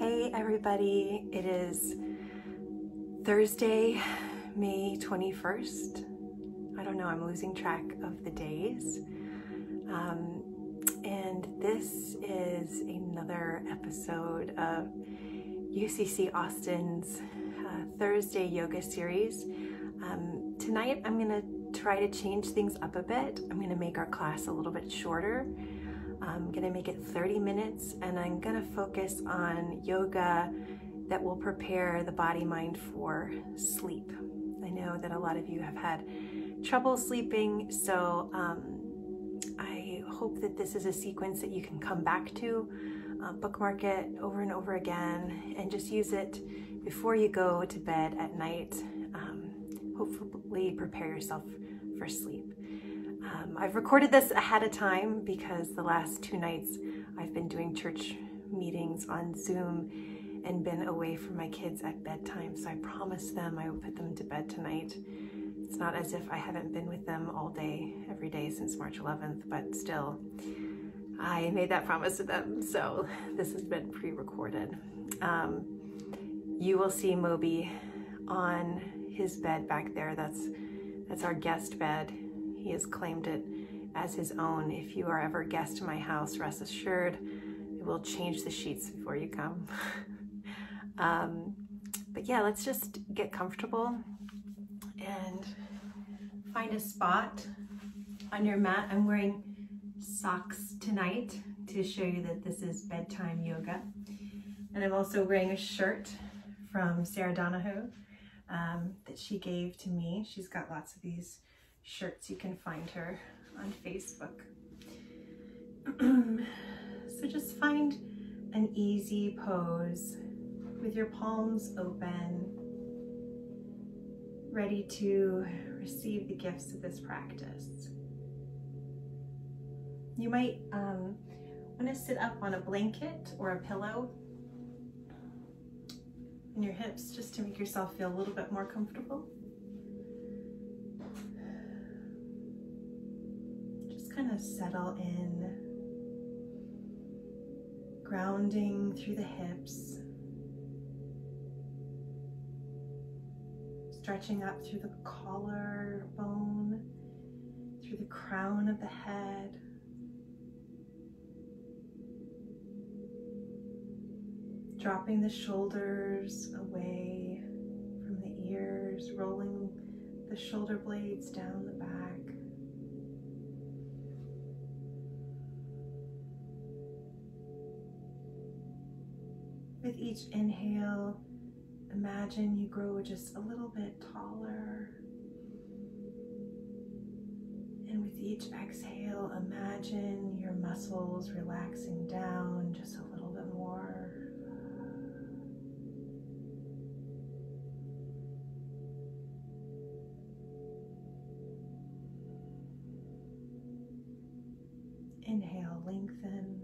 Hey everybody, it is Thursday, May 21st. I don't know, I'm losing track of the days. Um, and this is another episode of UCC Austin's uh, Thursday yoga series. Um, tonight I'm going to try to change things up a bit. I'm going to make our class a little bit shorter. I'm gonna make it 30 minutes and I'm gonna focus on yoga that will prepare the body mind for sleep. I know that a lot of you have had trouble sleeping, so um, I hope that this is a sequence that you can come back to, uh, bookmark it over and over again, and just use it before you go to bed at night. Um, hopefully, prepare yourself for sleep. Um, I've recorded this ahead of time because the last two nights I've been doing church meetings on Zoom and been away from my kids at bedtime. So I promised them I would put them to bed tonight. It's not as if I haven't been with them all day, every day since March 11th, but still, I made that promise to them. So this has been pre-recorded. Um, you will see Moby on his bed back there. That's that's our guest bed. He has claimed it as his own. If you are ever a guest to my house, rest assured, I will change the sheets before you come. um, but yeah, let's just get comfortable and find a spot on your mat. I'm wearing socks tonight to show you that this is bedtime yoga. And I'm also wearing a shirt from Sarah Donahoe um, that she gave to me. She's got lots of these shirts. You can find her on Facebook. so just find an easy pose with your palms open, ready to receive the gifts of this practice. You might um, want to sit up on a blanket or a pillow in your hips just to make yourself feel a little bit more comfortable. Kind of settle in, grounding through the hips, stretching up through the collarbone, through the crown of the head. Dropping the shoulders away from the ears, rolling the shoulder blades down the back. With each inhale, imagine you grow just a little bit taller. And with each exhale, imagine your muscles relaxing down just a little bit more. Inhale, lengthen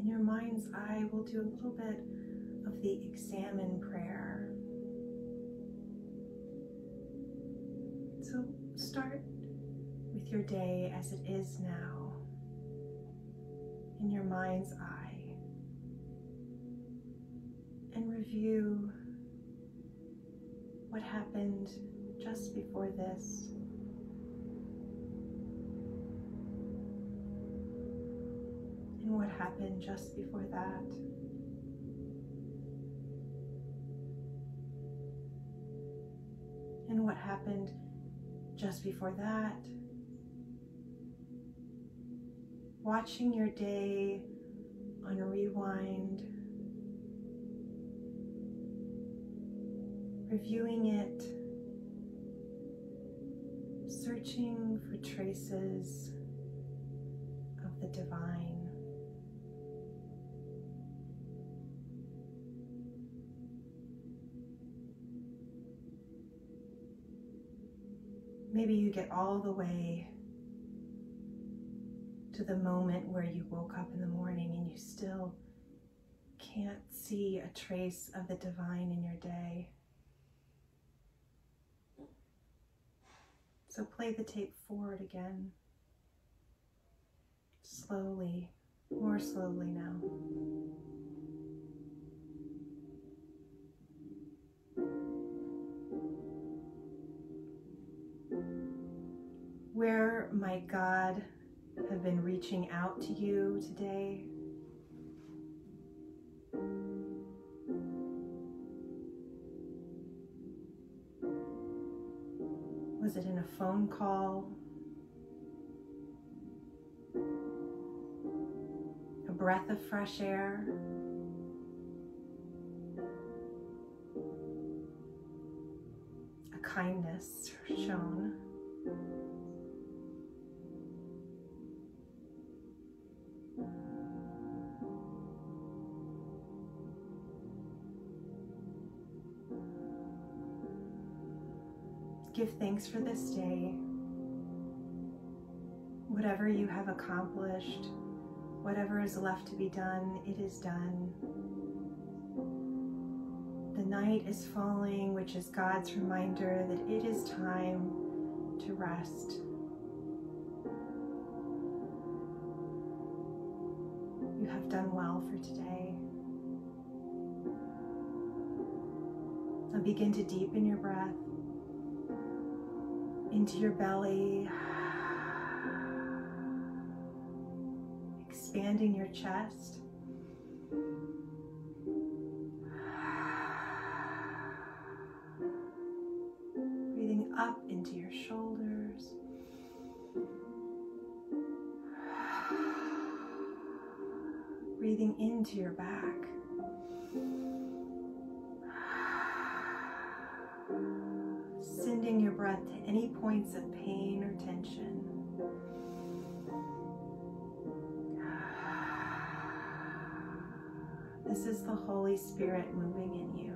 in your mind's eye, we'll do a little bit of the examen prayer. So start with your day as it is now, in your mind's eye, and review what happened just before this. What happened just before that. And what happened just before that. Watching your day on a rewind, reviewing it, searching for traces of the divine. Maybe you get all the way to the moment where you woke up in the morning and you still can't see a trace of the divine in your day. So play the tape forward again. Slowly, more slowly now. Where might God have been reaching out to you today? Was it in a phone call? A breath of fresh air? A kindness shown? Thanks for this day. Whatever you have accomplished, whatever is left to be done, it is done. The night is falling, which is God's reminder that it is time to rest. You have done well for today. Now begin to deepen your breath into your belly, expanding your chest. Breathing up into your shoulders. Breathing into your back. Points of pain or tension. This is the Holy Spirit moving in you.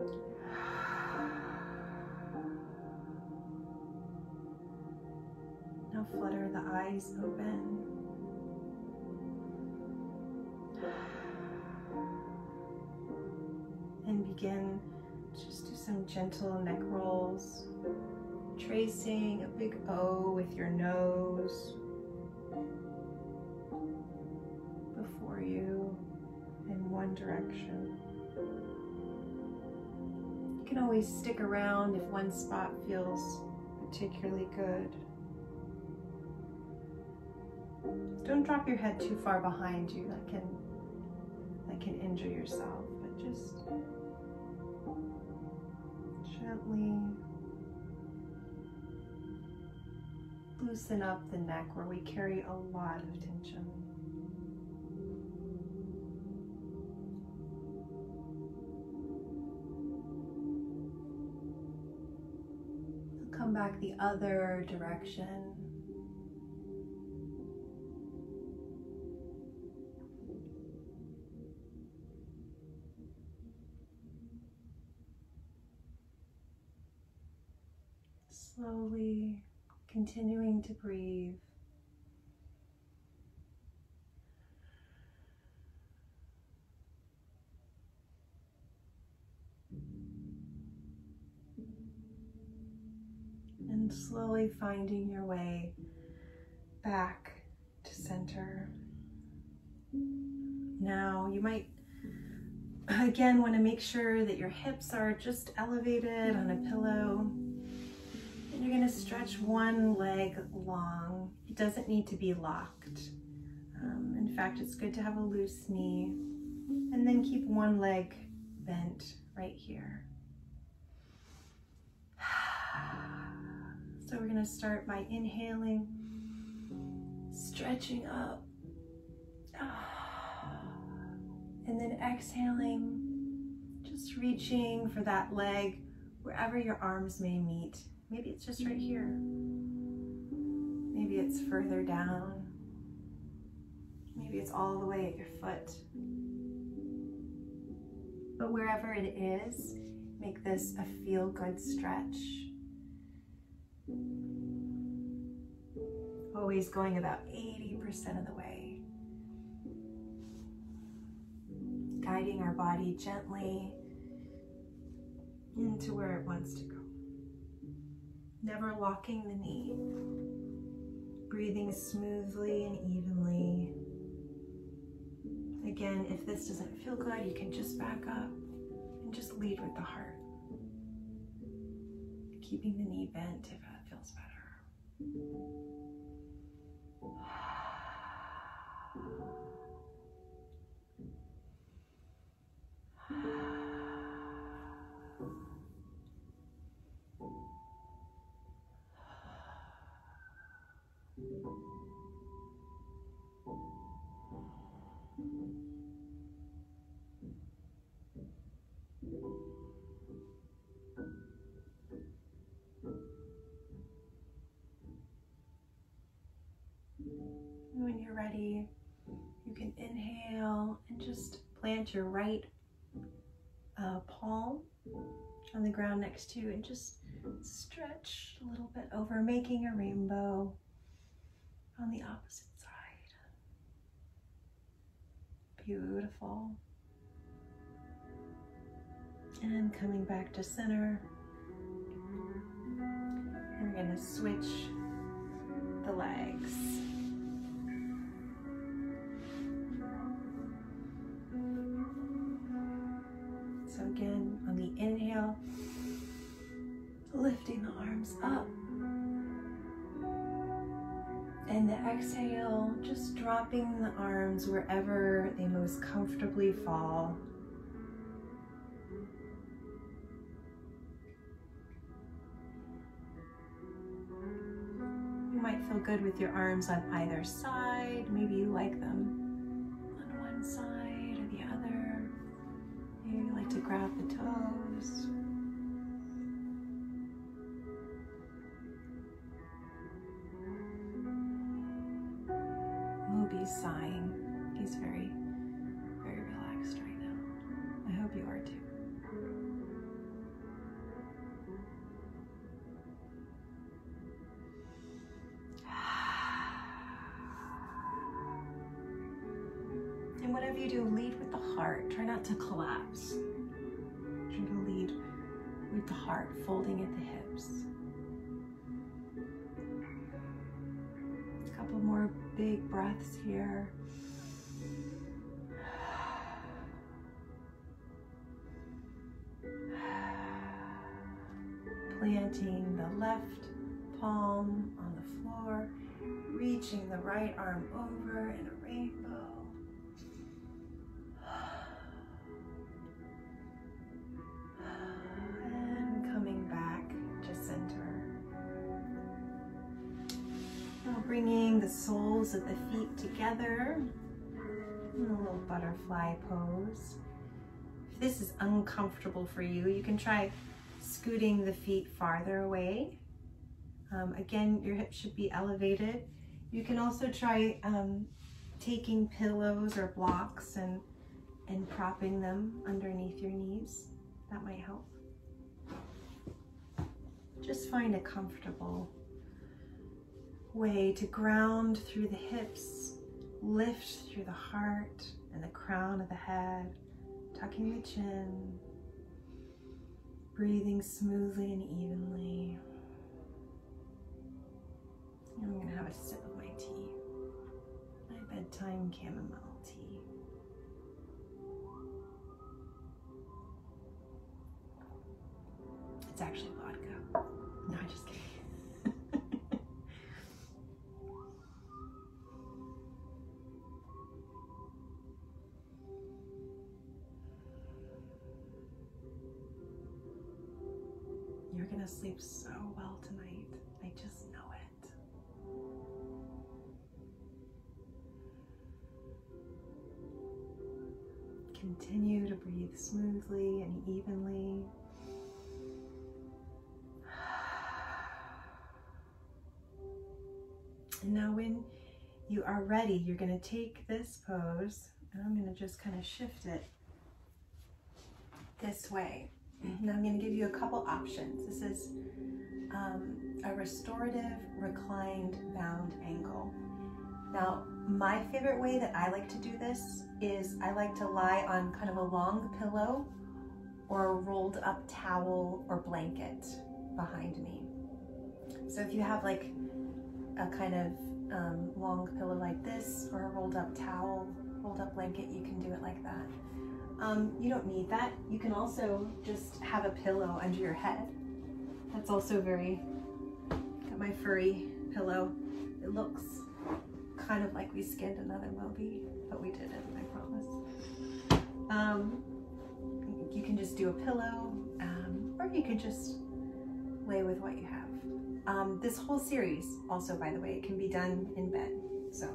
Now flutter the eyes open. And begin just do some gentle neck rolls, tracing a big O with your nose before you in one direction. You can always stick around if one spot feels particularly good. Don't drop your head too far behind you. That can that can injure yourself, but just gently loosen up the neck where we carry a lot of tension. Come back the other direction. Slowly continuing to breathe. And slowly finding your way back to center. Now you might again want to make sure that your hips are just elevated on a pillow. And you're going to stretch one leg long. It doesn't need to be locked. Um, in fact, it's good to have a loose knee. And then keep one leg bent right here. So we're going to start by inhaling, stretching up, and then exhaling, just reaching for that leg wherever your arms may meet. Maybe it's just right here. Maybe it's further down. Maybe it's all the way at your foot. But wherever it is, Make this a feel good stretch. Always going about 80% of the way. Guiding our body gently into where it wants to go. Never locking the knee. Breathing smoothly and evenly. Again, if this doesn't feel good, you can just back up and just lead with the heart. Keeping the knee bent if that feels better. ready, you can inhale and just plant your right uh, palm on the ground next to you and just stretch a little bit over, making a rainbow on the opposite side. Beautiful. And coming back to center. We're going to switch the legs. Again, on the inhale, lifting the arms up. And the exhale, just dropping the arms wherever they most comfortably fall. You might feel good with your arms on either side. Maybe you like them grab the toes. Moby's sighing. He's very, very relaxed right now. I hope you are too. And whatever you do, lead with the heart. Try not to collapse. Heart, folding at the hips. A couple more big breaths here. Planting the left palm on the floor, reaching the right arm over in of the feet together in a little butterfly pose. If this is uncomfortable for you, you can try scooting the feet farther away. Um, again, your hips should be elevated. You can also try um, taking pillows or blocks and, and propping them underneath your knees. That might help. Just find a comfortable way to ground through the hips, lift through the heart and the crown of the head, tucking the chin, breathing smoothly and evenly. I'm gonna have a sip of my tea, my bedtime chamomile tea. It's actually vodka. No, I'm just kidding. Gonna sleep so well tonight. I just know it. Continue to breathe smoothly and evenly. And now when you are ready, you're going to take this pose and I'm going to just kind of shift it this way. Now I'm going to give you a couple options. This is um, a restorative reclined bound angle. Now, my favorite way that I like to do this is I like to lie on kind of a long pillow or a rolled up towel or blanket behind me. So if you have like a kind of um, long pillow like this or a rolled up towel, rolled up blanket, you can do it like that. Um, you don't need that. You can also just have a pillow under your head. That's also very, got my furry pillow. It looks kind of like we skinned another Moby, but we didn't, I promise. Um, you can just do a pillow, um, or you can just lay with what you have. Um, this whole series, also by the way, can be done in bed. So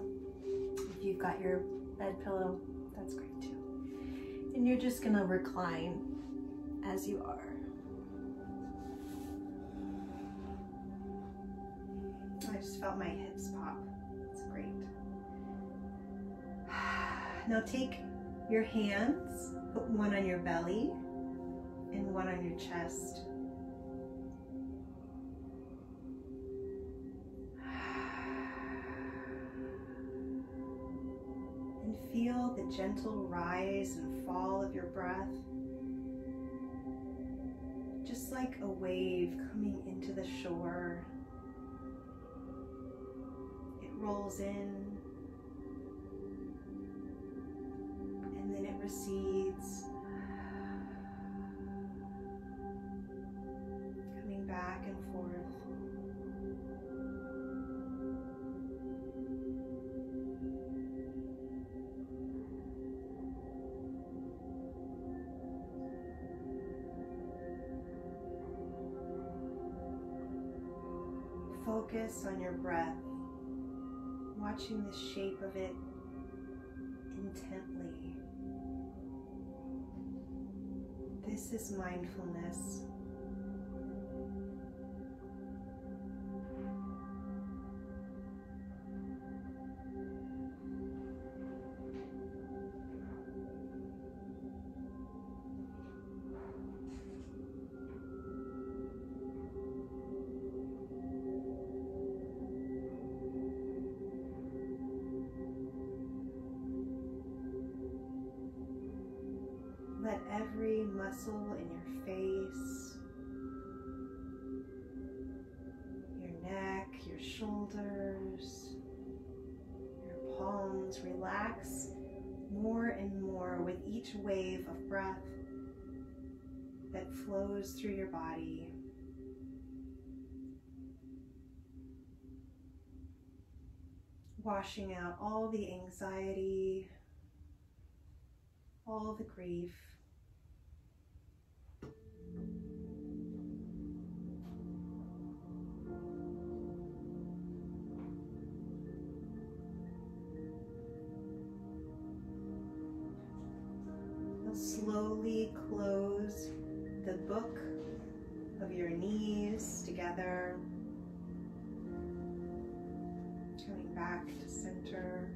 if you've got your bed pillow, that's great too. And you're just gonna recline as you are. I just felt my hips pop. It's great. Now take your hands, put one on your belly and one on your chest. Feel the gentle rise and fall of your breath. Just like a wave coming into the shore. It rolls in Focus on your breath, watching the shape of it intently. This is mindfulness. Muscle in your face, your neck, your shoulders, your palms relax more and more with each wave of breath that flows through your body. Washing out all the anxiety, all the grief. Together, coming back to center.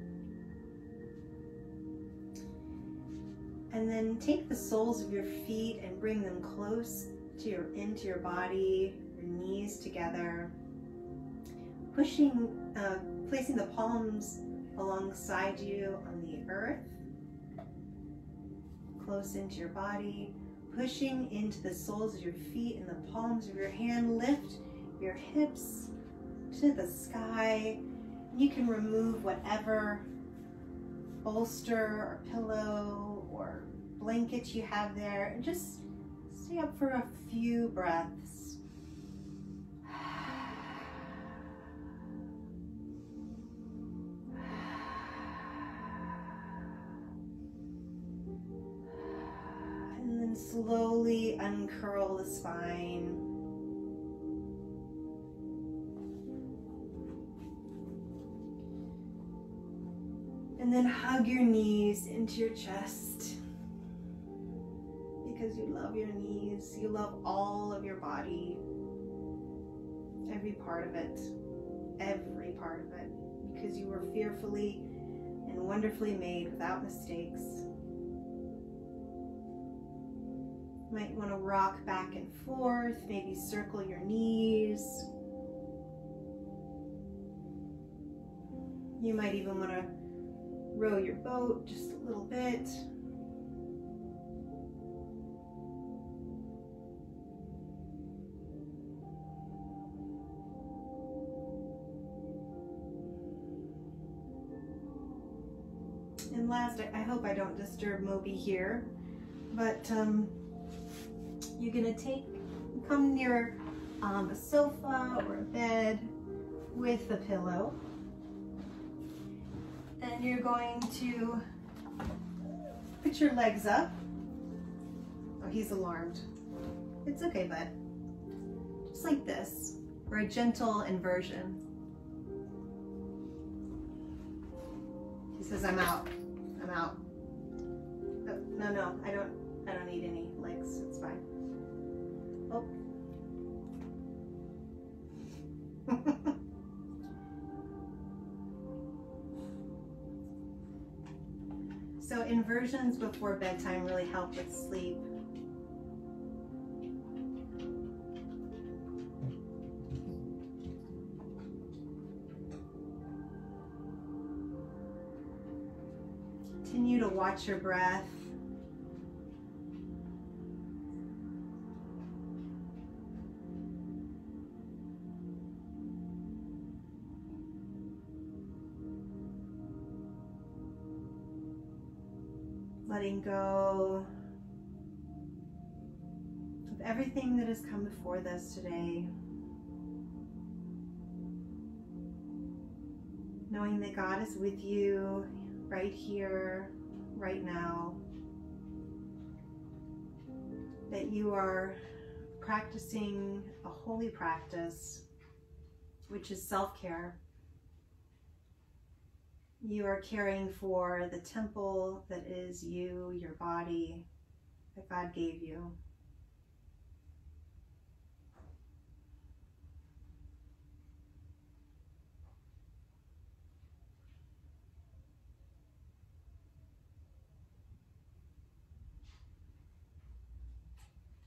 And then take the soles of your feet and bring them close to your into your body, your knees together. Pushing, uh, placing the palms alongside you on the earth, close into your body, pushing into the soles of your feet and the palms of your hand. Lift your hips to the sky. You can remove whatever bolster or pillow or blanket you have there and just stay up for a few breaths. Slowly uncurl the spine. And then hug your knees into your chest because you love your knees. You love all of your body, every part of it, every part of it, because you were fearfully and wonderfully made without mistakes. Might want to rock back and forth, maybe circle your knees. You might even want to row your boat just a little bit. And last, I, hope I don't disturb Moby here, but um, you're gonna take, come near um, a sofa or a bed with a pillow. And you're going to put your legs up. Oh, he's alarmed. It's okay, bud. Just like this, or a gentle inversion. He says, I'm out. I'm out. No, no, no, I don't, I don't need any legs. It's fine. so inversions before bedtime really help with sleep. Continue to watch your breath. Letting go of everything that has come before this today. Knowing that God is with you right here, right now. That you are practicing a holy practice, which is self care. You are caring for the temple that is you, your body that God gave you.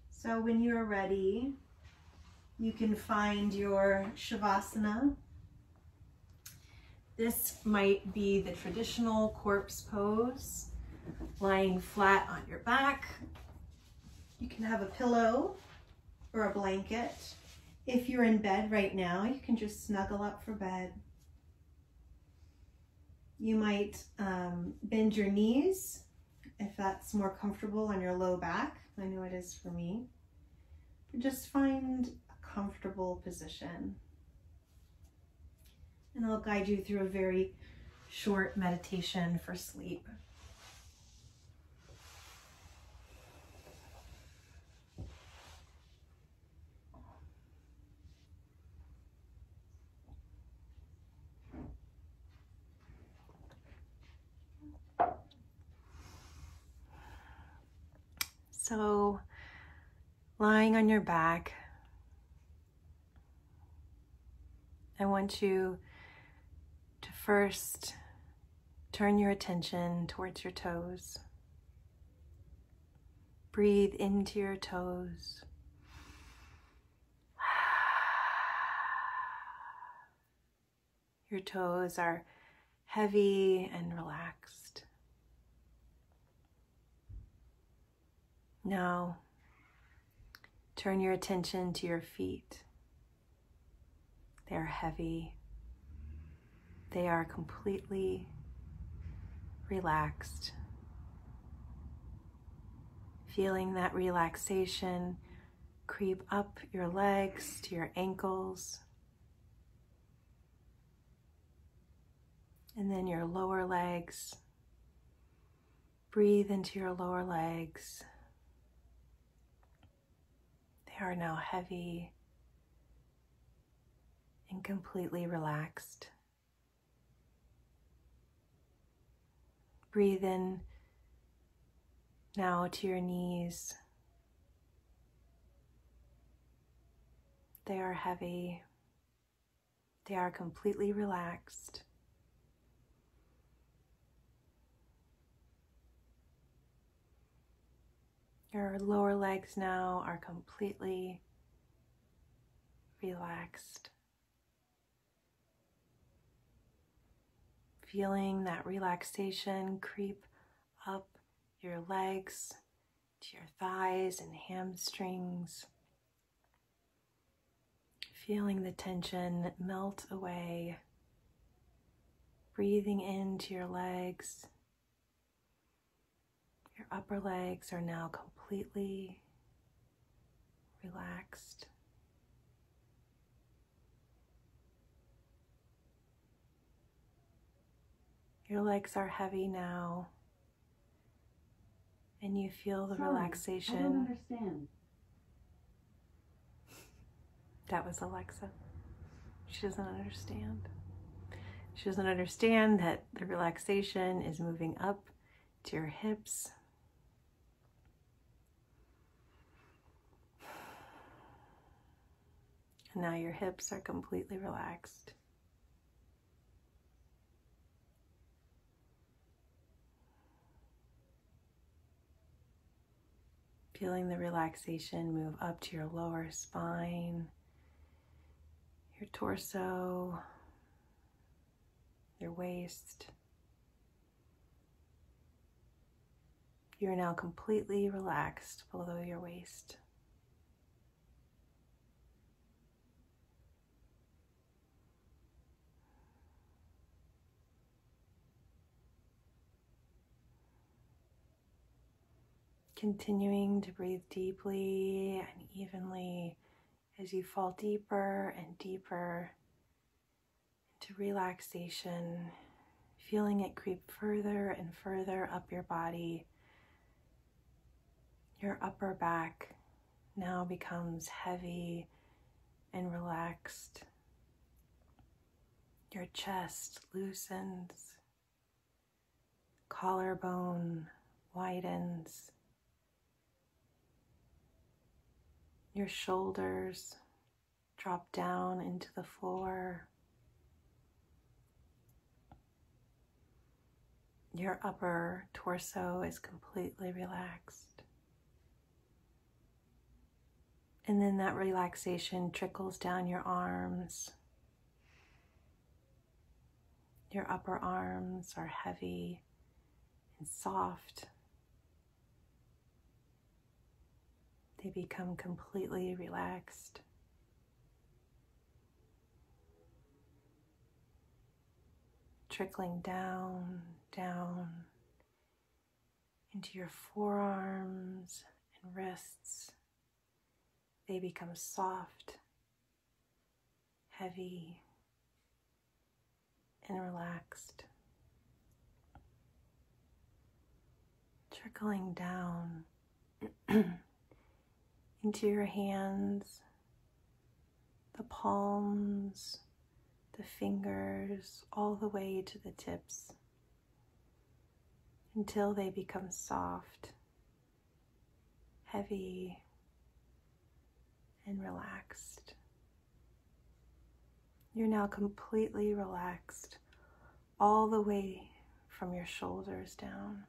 So when you're ready, you can find your Shavasana, this might be the traditional corpse pose, lying flat on your back. You can have a pillow or a blanket. If you're in bed right now, you can just snuggle up for bed. You might um, bend your knees if that's more comfortable on your low back. I know it is for me. But just find a comfortable position and I'll guide you through a very short meditation for sleep. So, lying on your back, I want you First, turn your attention towards your toes. Breathe into your toes. Your toes are heavy and relaxed. Now, turn your attention to your feet. They're heavy they are completely relaxed. Feeling that relaxation creep up your legs to your ankles. And then your lower legs. Breathe into your lower legs. They are now heavy and completely relaxed. Breathe in now to your knees. They are heavy. They are completely relaxed. Your lower legs now are completely relaxed. Feeling that relaxation creep up your legs to your thighs and hamstrings. Feeling the tension melt away. Breathing into your legs. Your upper legs are now completely relaxed. Your legs are heavy now, and you feel the Sorry, relaxation. I don't understand. That was Alexa. She doesn't understand. She doesn't understand that the relaxation is moving up to your hips. And now your hips are completely relaxed. Feeling the relaxation move up to your lower spine, your torso, your waist. You are now completely relaxed below your waist. Continuing to breathe deeply and evenly as you fall deeper and deeper into relaxation, feeling it creep further and further up your body. Your upper back now becomes heavy and relaxed. Your chest loosens, collarbone widens. Your shoulders drop down into the floor. Your upper torso is completely relaxed. And then that relaxation trickles down your arms. Your upper arms are heavy and soft. They become completely relaxed. Trickling down, down into your forearms and wrists. They become soft, heavy, and relaxed. Trickling down into your hands, the palms, the fingers, all the way to the tips until they become soft, heavy, and relaxed. You're now completely relaxed all the way from your shoulders down.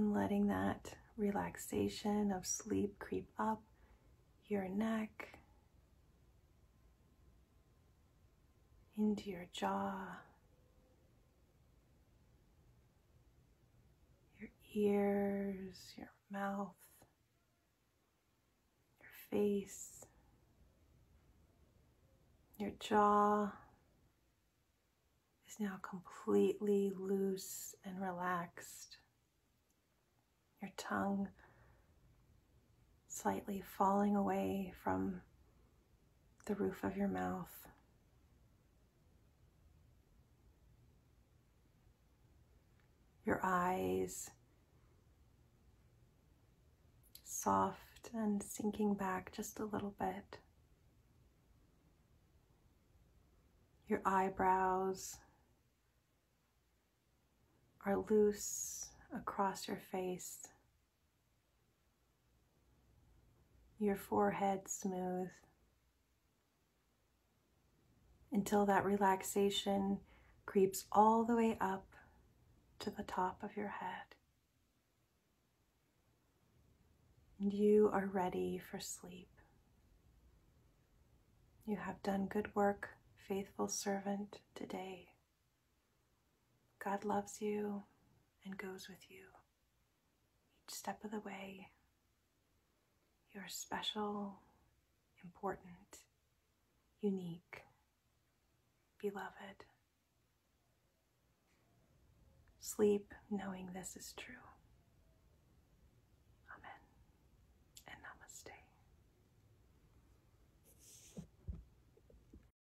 And letting that relaxation of sleep creep up your neck, into your jaw, your ears, your mouth, your face, your jaw is now completely loose and relaxed your tongue slightly falling away from the roof of your mouth. Your eyes soft and sinking back just a little bit. Your eyebrows are loose across your face, your forehead smooth, until that relaxation creeps all the way up to the top of your head. And you are ready for sleep. You have done good work, faithful servant, today. God loves you and goes with you each step of the way. You're special, important, unique, beloved. Sleep knowing this is true.